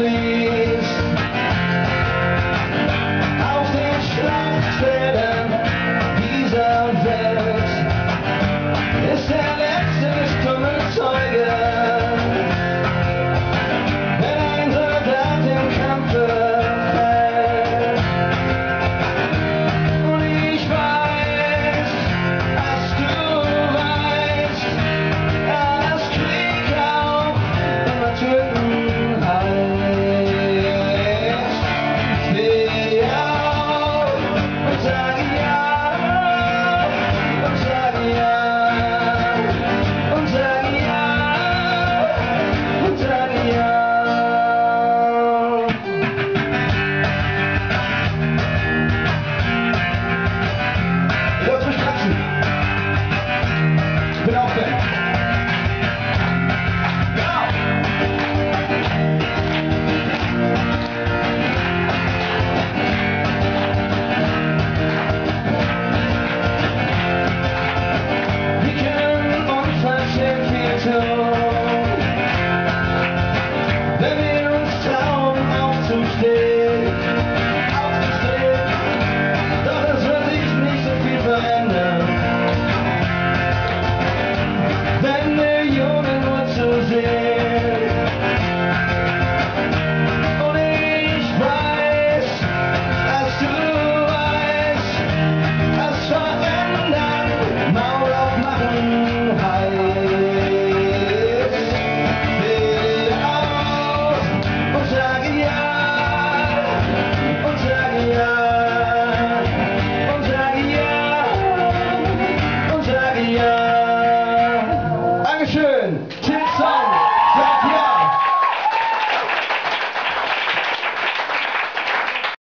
play.